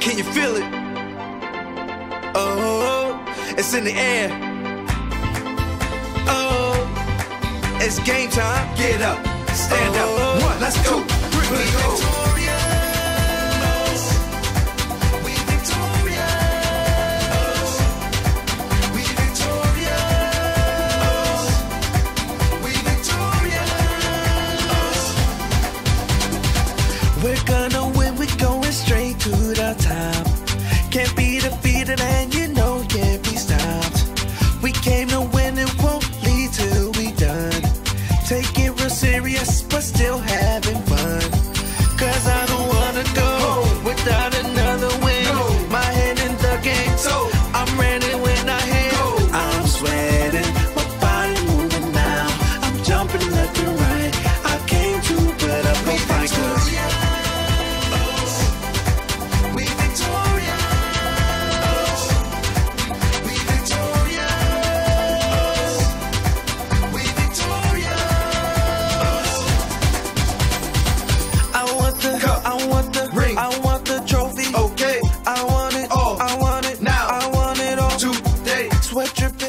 Can you feel it? Oh, it's in the air. Oh, it's game time. Get up, stand up. Oh, one, let's go. Three, let's go. We're gonna win, we're Can't be defeated, and you know can't be stopped. We came to win, it won't lead till we done. Take it real serious, but still having fun. Sweat dripping